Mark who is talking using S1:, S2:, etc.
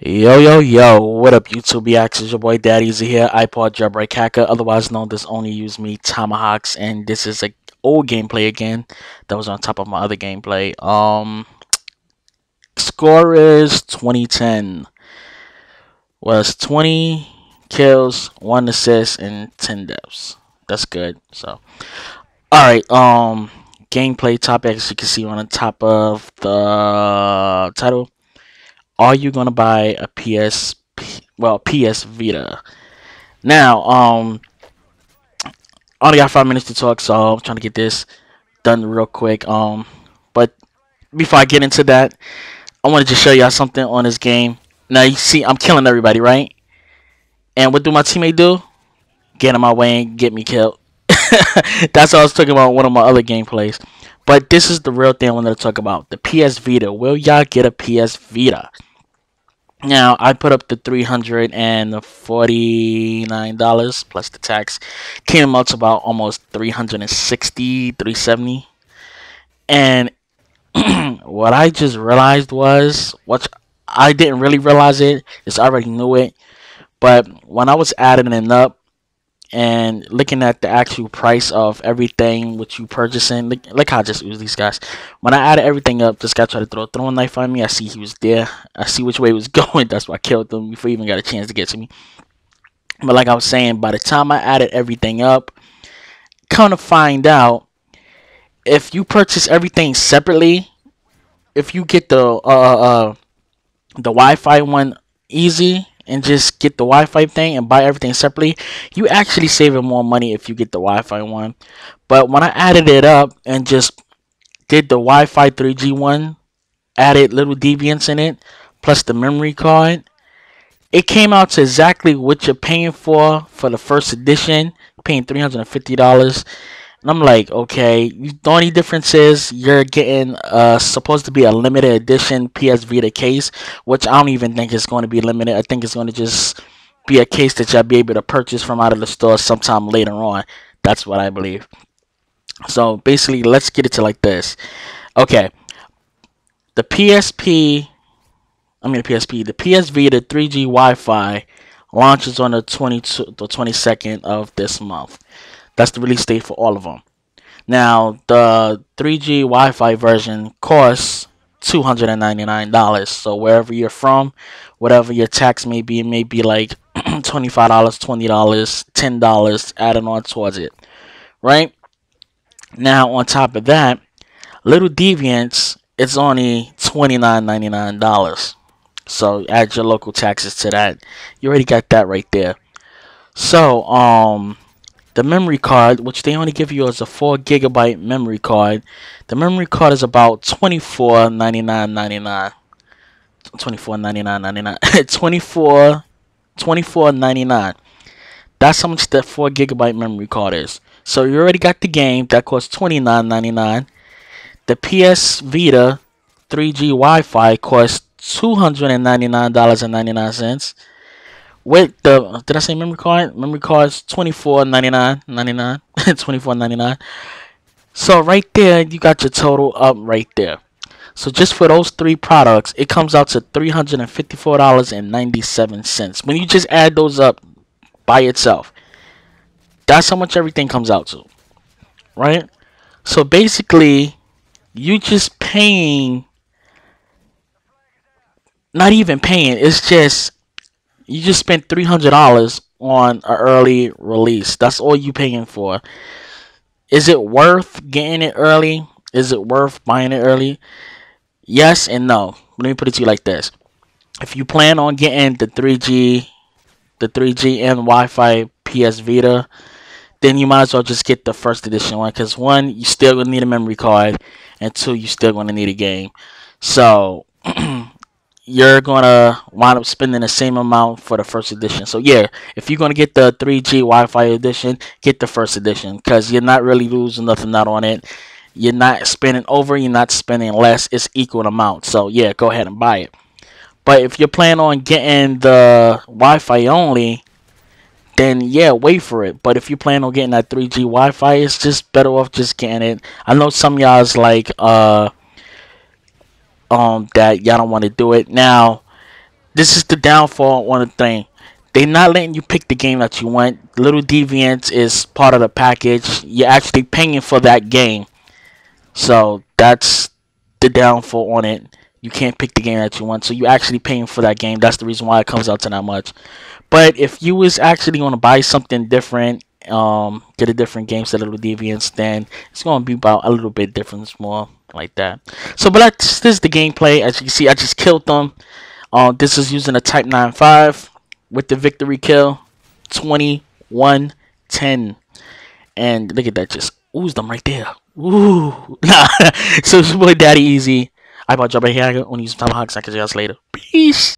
S1: Yo, yo, yo, what up, YouTube reactions? Your boy Daddyezee, iPod Jailbreak Hacker, otherwise known as Only Use Me Tomahawks, and this is a old gameplay again that was on top of my other gameplay. Um, score is 2010. Was 20 kills, 1 assist, and 10 deaths. That's good, so. Alright, um, gameplay topic, as you can see on the top of the title are you gonna buy a PS well PS Vita? Now, um I only got five minutes to talk, so I'm trying to get this done real quick. Um but before I get into that, I wanted to show y'all something on this game. Now you see I'm killing everybody, right? And what do my teammate do? Get in my way and get me killed. That's what I was talking about one of my other gameplays. But this is the real thing I wanted to talk about. The PS Vita. Will y'all get a PS Vita? Now, I put up the $349 plus the tax. Came out to about almost 360 370 And what I just realized was, what I didn't really realize it, is I already knew it. But when I was adding it up, and looking at the actual price of everything which you purchasing look, look how I just use these guys. When I added everything up this guy tried to throw a throwing knife on me. I see he was there. I see which way he was going. That's why I killed him before he even got a chance to get to me. But like I was saying by the time I added everything up kind of find out if you purchase everything separately if you get the uh, uh, uh the Wi-Fi one easy and just get the Wi-Fi thing and buy everything separately, you actually saving more money if you get the Wi-Fi one. But when I added it up and just did the Wi-Fi 3G one, added little deviants in it, plus the memory card, it came out to exactly what you're paying for for the first edition, paying $350 and I'm like, okay, the only difference is you're getting uh supposed to be a limited edition PS Vita case, which I don't even think is going to be limited. I think it's going to just be a case that you'll be able to purchase from out of the store sometime later on. That's what I believe. So basically, let's get it to like this. Okay, the PSP, I mean the PSP, the PS Vita 3G Wi-Fi launches on the 22, the 22nd of this month. That's the release date for all of them. Now, the 3G Wi-Fi version costs $299. So wherever you're from, whatever your tax may be, it may be like $25, $20, $10 added on towards it. Right? Now, on top of that, Little Deviants, it's only $29.99. So add your local taxes to that. You already got that right there. So, um, the memory card, which they only give you as a 4 gigabyte memory card, the memory card is about $24.99.99. $24.99.99. $24 $24.99. That's how much that 4 gigabyte memory card is. So you already got the game that costs $29.99. The PS Vita 3G Wi-Fi costs $299.99 with the did I say memory card? Memory cards twenty four ninety nine ninety nine twenty four ninety nine. So right there you got your total up right there. So just for those three products, it comes out to three hundred and fifty four dollars and ninety seven cents. When you just add those up by itself, that's how much everything comes out to, right? So basically, you just paying, not even paying. It's just you just spent three hundred dollars on an early release. That's all you paying for. Is it worth getting it early? Is it worth buying it early? Yes and no. Let me put it to you like this. If you plan on getting the 3G, the 3G and Wi-Fi PS Vita, then you might as well just get the first edition one. Because one, you still gonna need a memory card, and two, you still gonna need a game. So you're gonna wind up spending the same amount for the first edition. So yeah, if you're gonna get the 3G Wi-Fi edition, get the first edition because you're not really losing nothing out on it. You're not spending over, you're not spending less. It's equal amount. So yeah, go ahead and buy it. But if you're planning on getting the Wi-Fi only, then yeah, wait for it. But if you plan on getting that 3G Wi-Fi, it's just better off just getting it. I know some y'all's like uh um that y'all don't want to do it now this is the downfall on the thing. They're not letting you pick the game that you want. Little Deviants is part of the package. You're actually paying for that game. So that's the downfall on it. You can't pick the game that you want. So you're actually paying for that game. That's the reason why it comes out to that much. But if you was actually going to buy something different, um, get a different game set of Little Deviants, then it's going to be about a little bit different, more like that. So, but that's this is the gameplay. As you can see, I just killed them. Uh, this is using a Type 95 with the victory kill 21 10 and look at that just ooze them right there. Ooh nah. So it's boy Daddyezee. I bought job right here on these tomahawks i catch you guys later. Peace